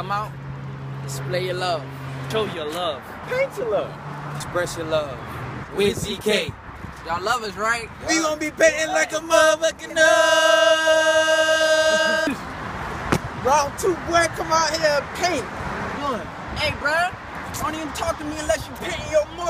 Come out, display your love, Show your love. Paint your love. express your love. With ZK. Y'all love us, right? We gonna be painting like a motherfucking nut. Round two, boy, come out here and paint. Hey, bro, don't even talk to me unless you paint your mother.